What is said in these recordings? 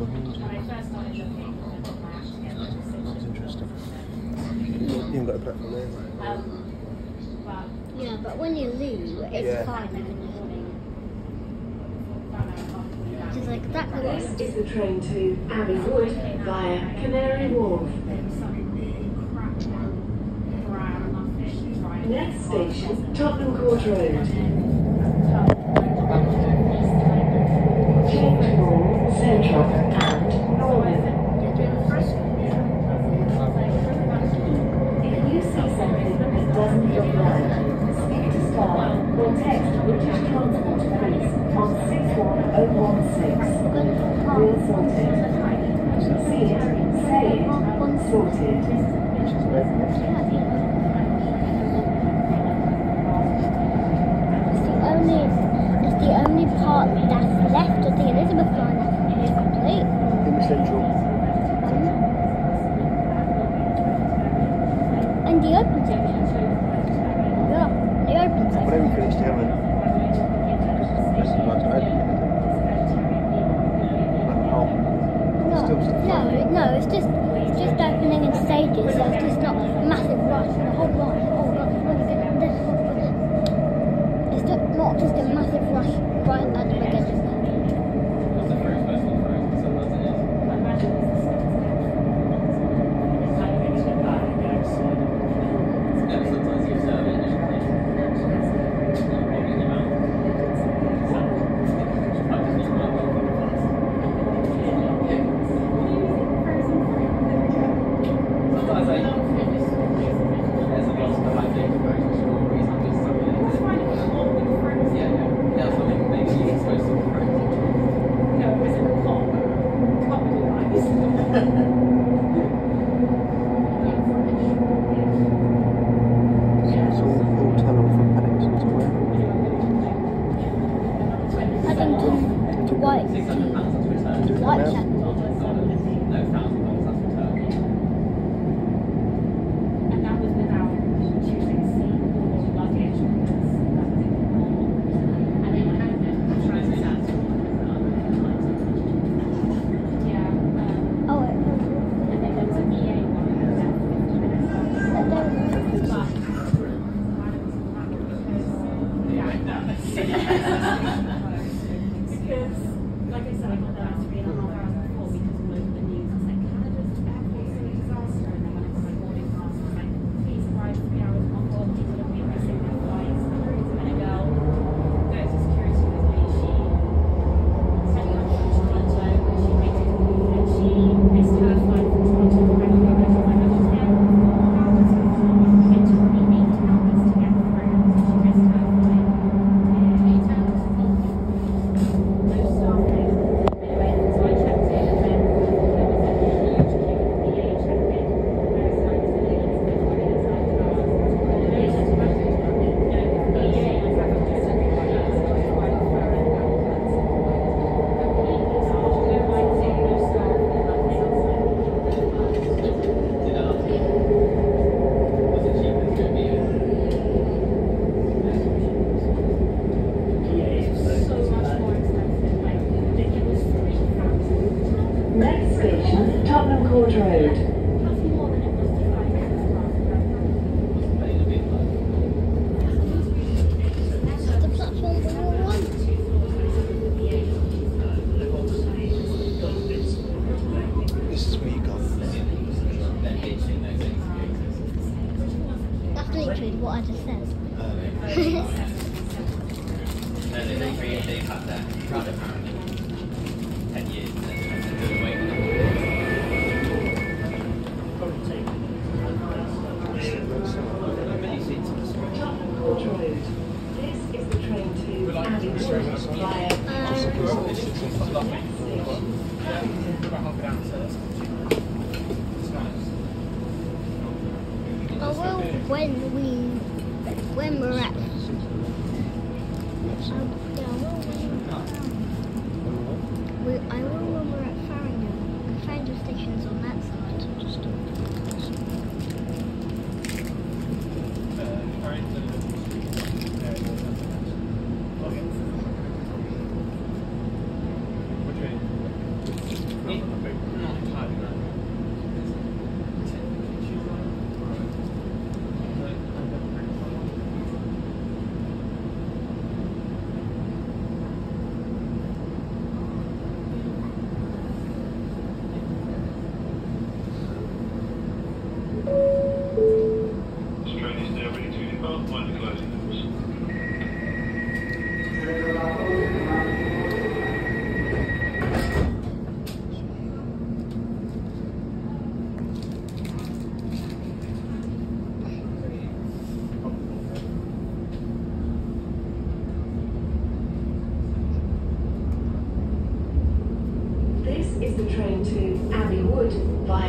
That's interesting. You haven't got a platform there. Yeah, but when you leave, it's yeah. fine. You just like that. Next is the train to Abbey Wood via Canary Wharf. Next station, Tottenham Court Road. lot that's left of the Elizabeth line.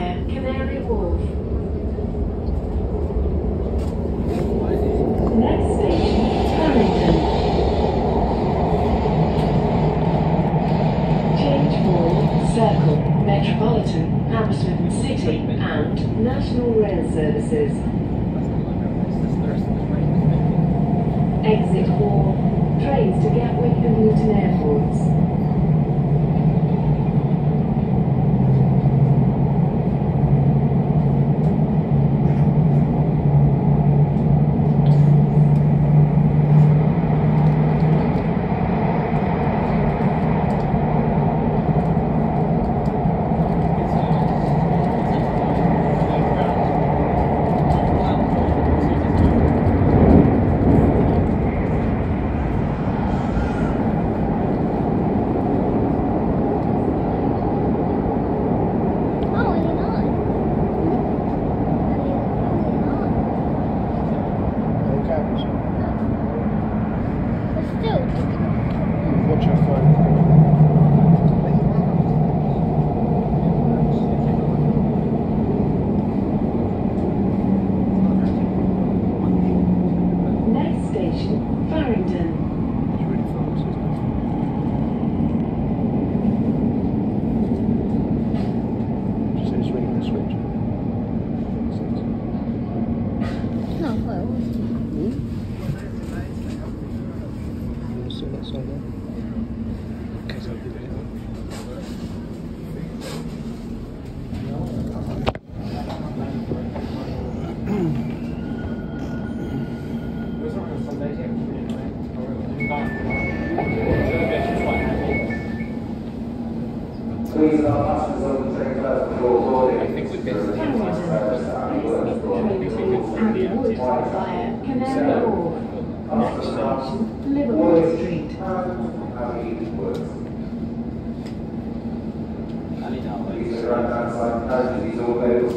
Canary Wharf. Next station, Farringdon. Change Mall, Circle, Metropolitan, Hammersmith City and National Rail Services. watch your phone.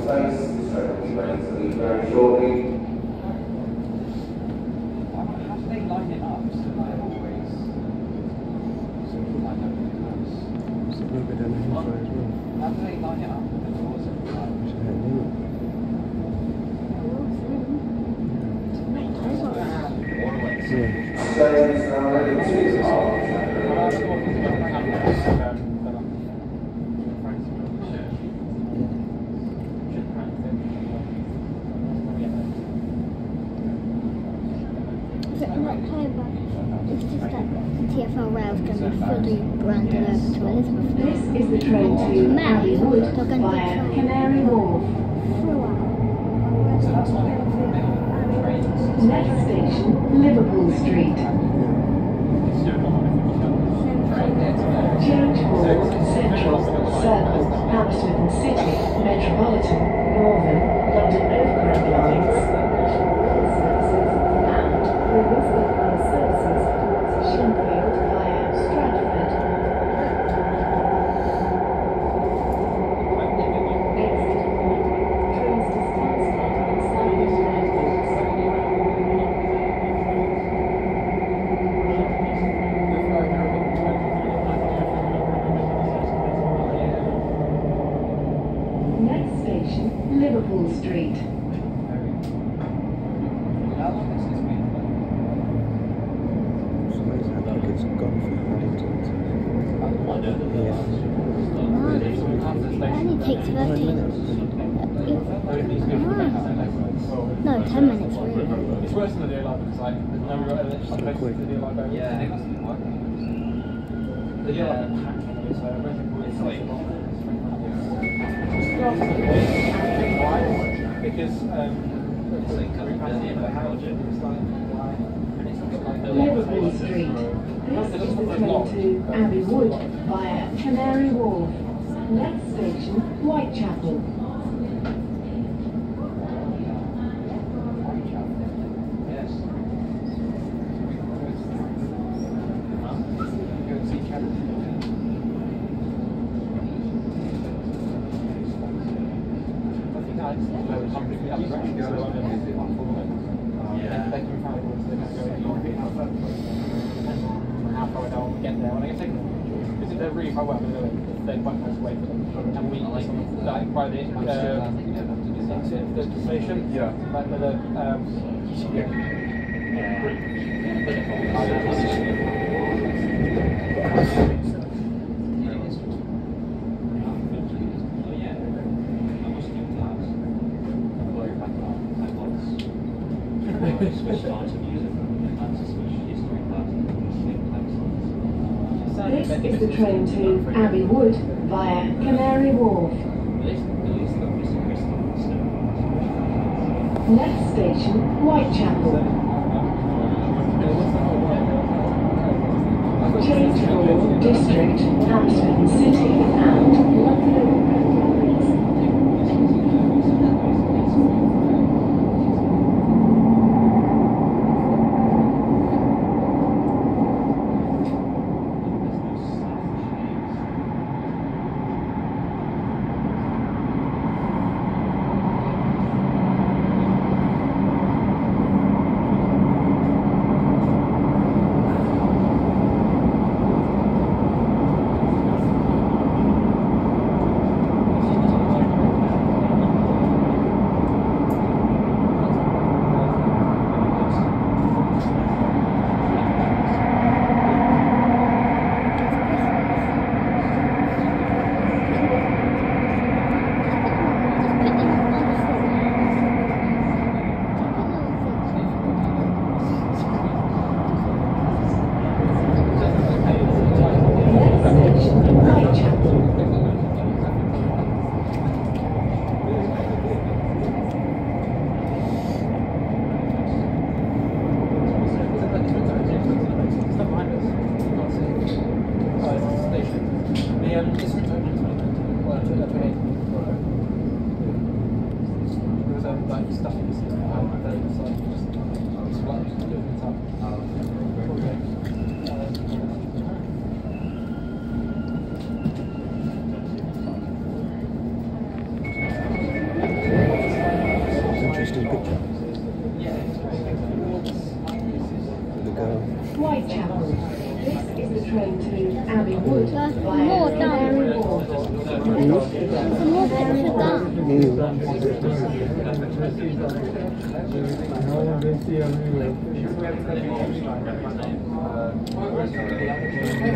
Science Institute, but it's very shortly. Yeah. Liverpool Street. This is the train to Abbey Wood via Canary Wharf. Next station, Whitechapel. music because every however they went this way and we like by the uh, the station yeah. The um, yeah. train to Abbey Wood via Canary Wharf. Next station, Whitechapel. Change for District, Amsterdam. Okay.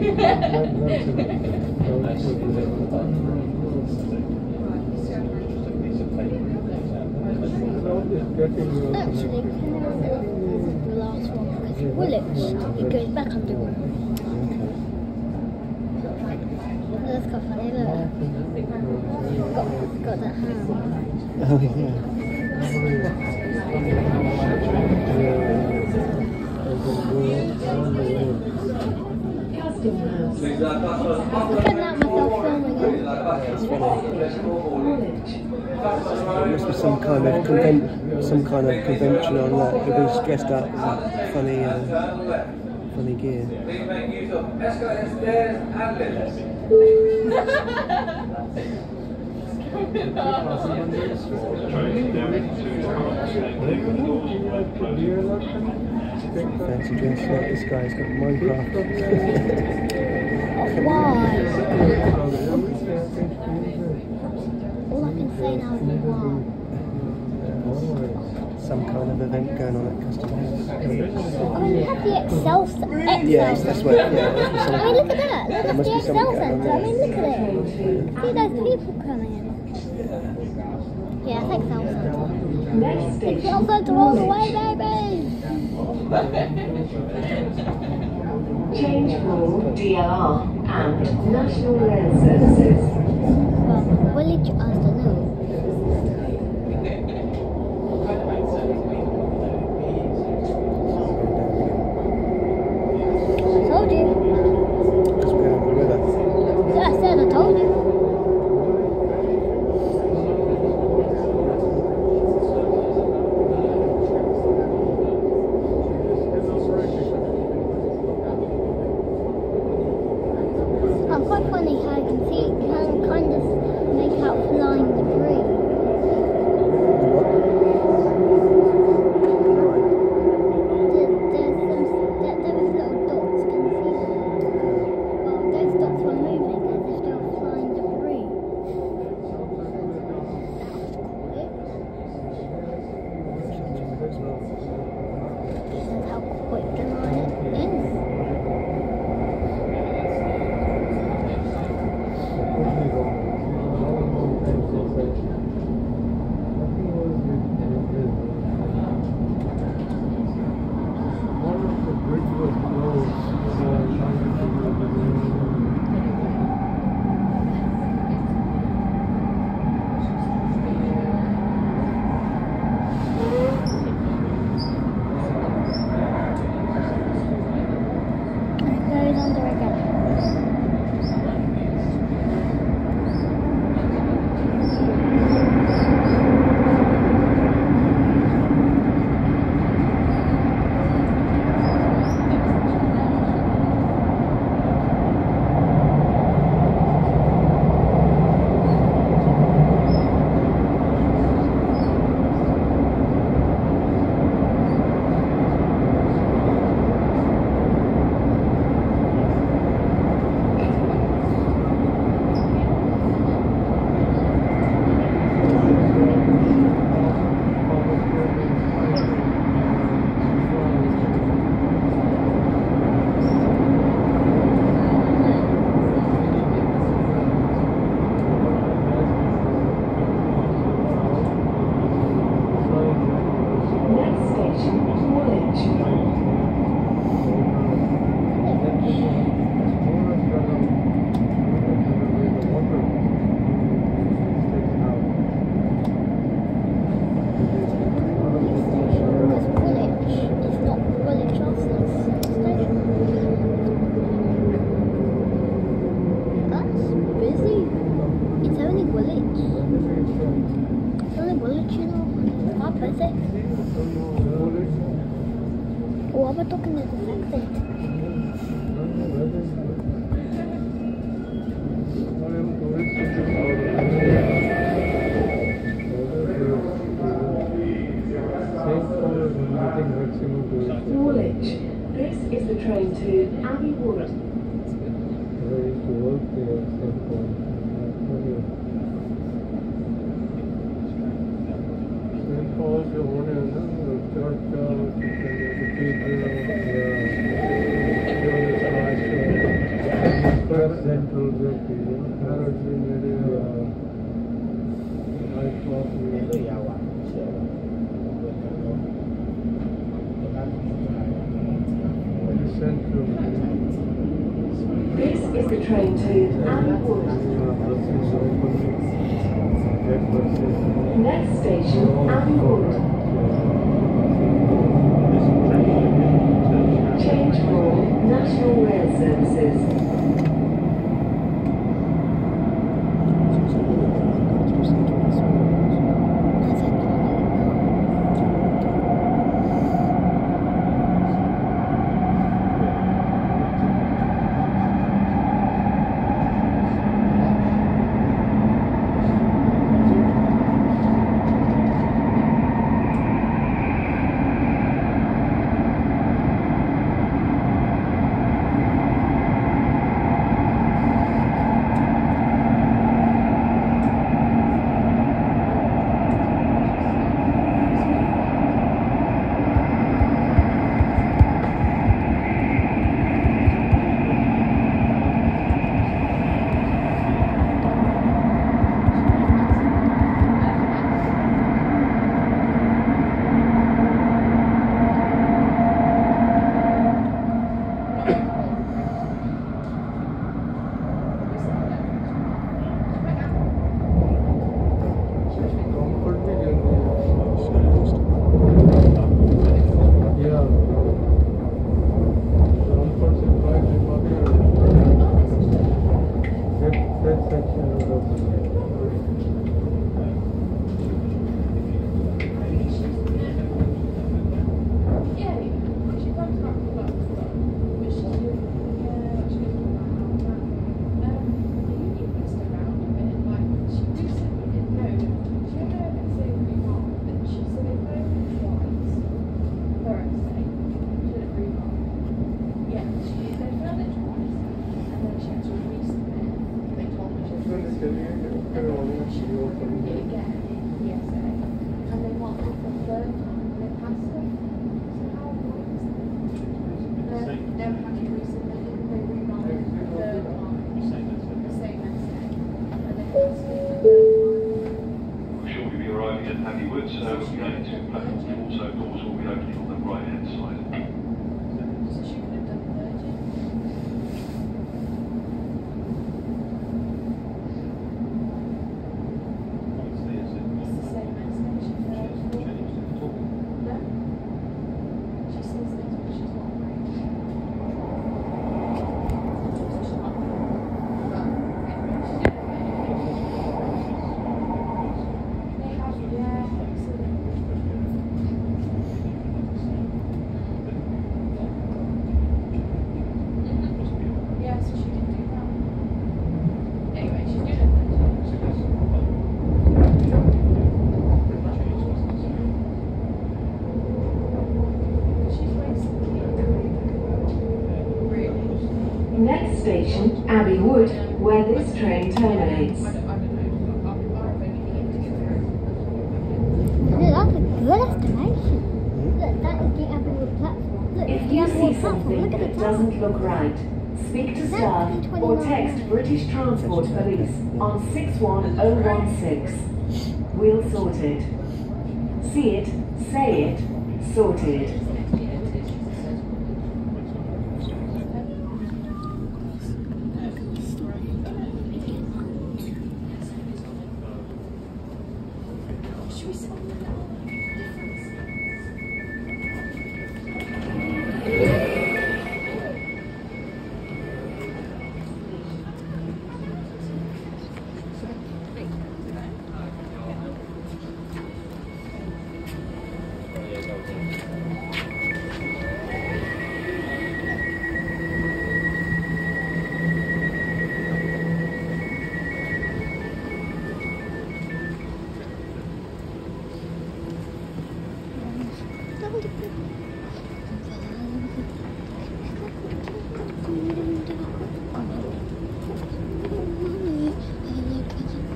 Actually, can I have the last one with Willits? um, a convent, some kind of convention on that. It was dressed up in funny, uh, funny gear. Fancy dress like this guy's got Minecraft. Why? All I can say now is why some kind of event going on at Custom House. Oh, you have the Excel Center. That's what, yeah. That's I mean, look at that. Look, at the Excel Center. I mean, look at it. See those people coming in. Yeah, it's Excel Center. Excel Center all the way, baby! Change for DLR and National Rail Services. Well, will you ask station, Wood, where this train terminates. Yeah, that's a good estimation. Look, that is the Abbeywood platform. Look, If you see something that doesn't look right, speak to staff or text British Transport Police on 61016. We'll sort it. See it, say it, sorted.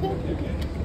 Okay.